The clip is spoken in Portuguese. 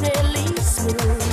feliz, meu